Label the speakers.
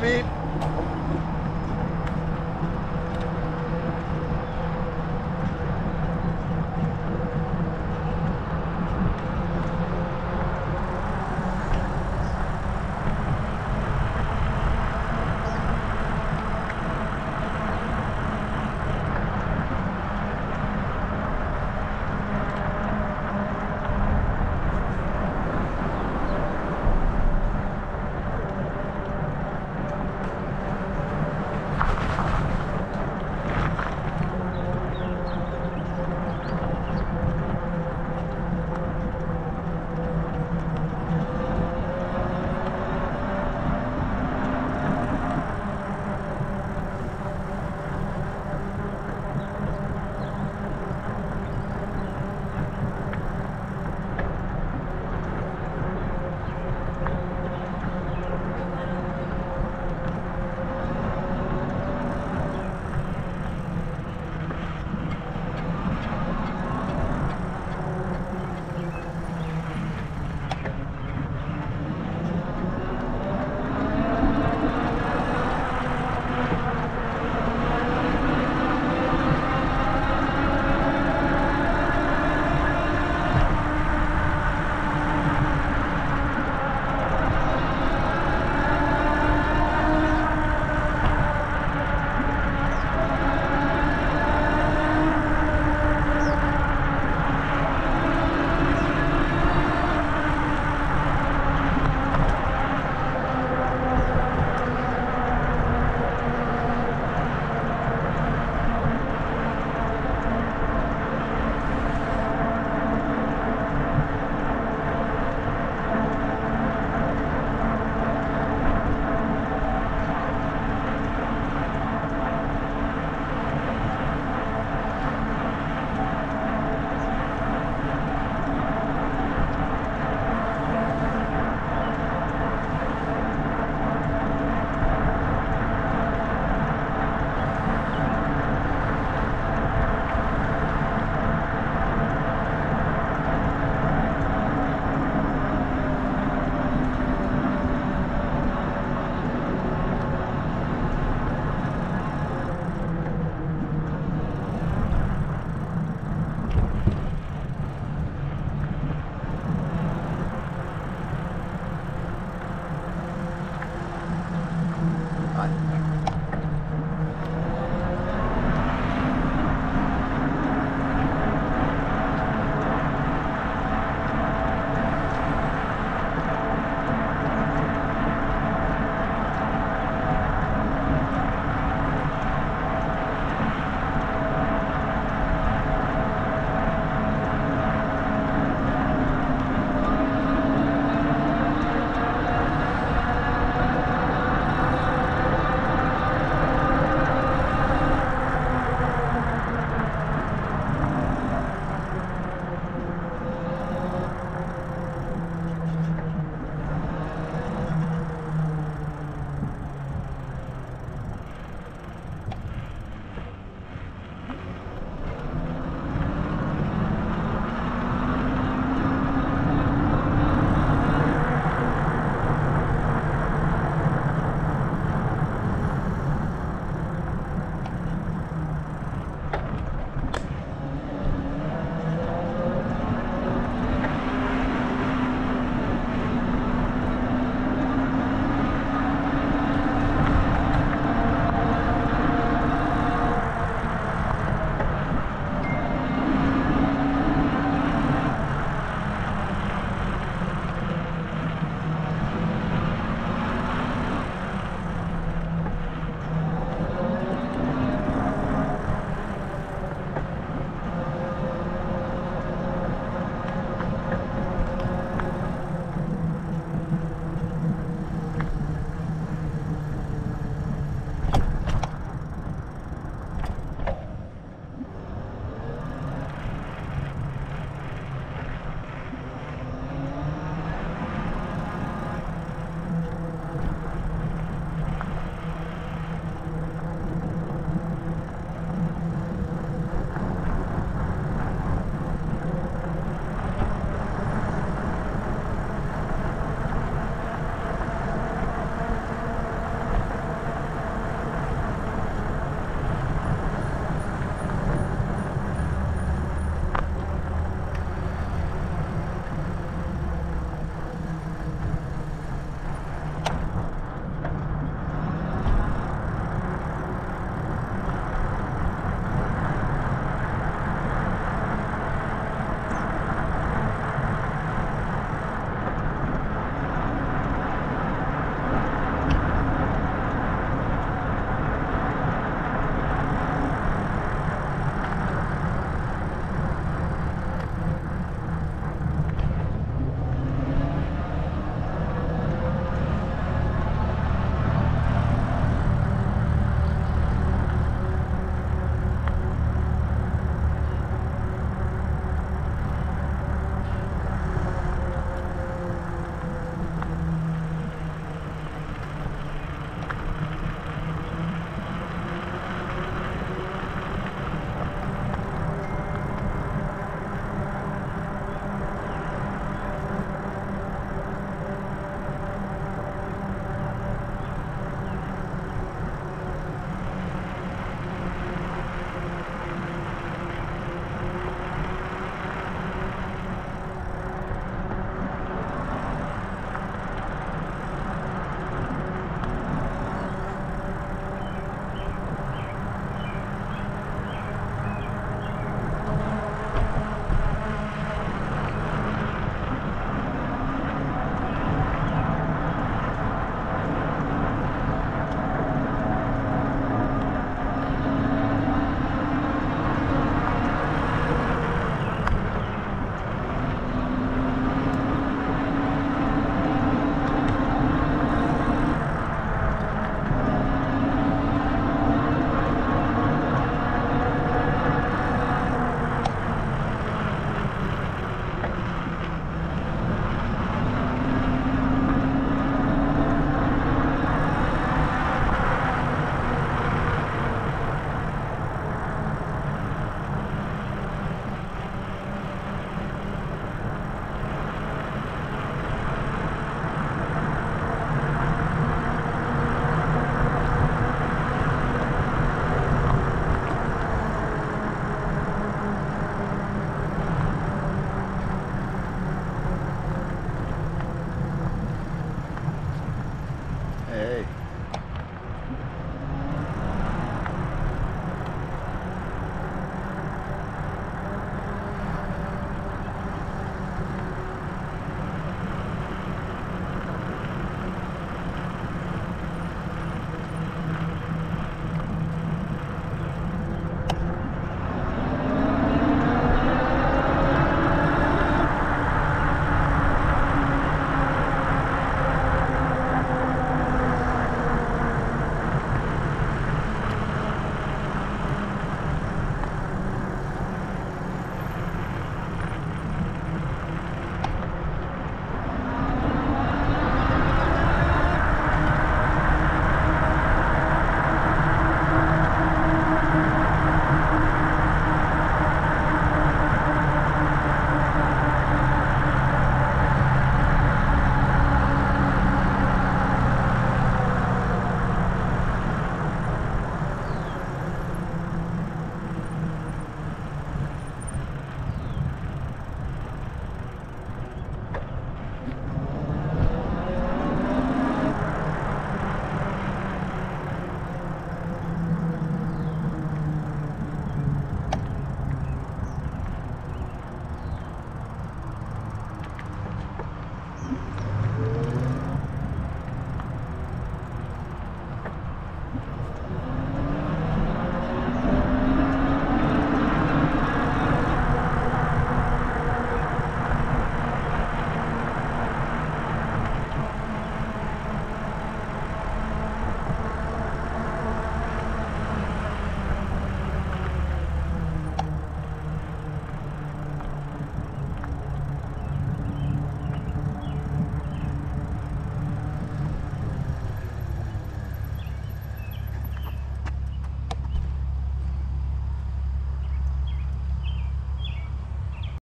Speaker 1: beep.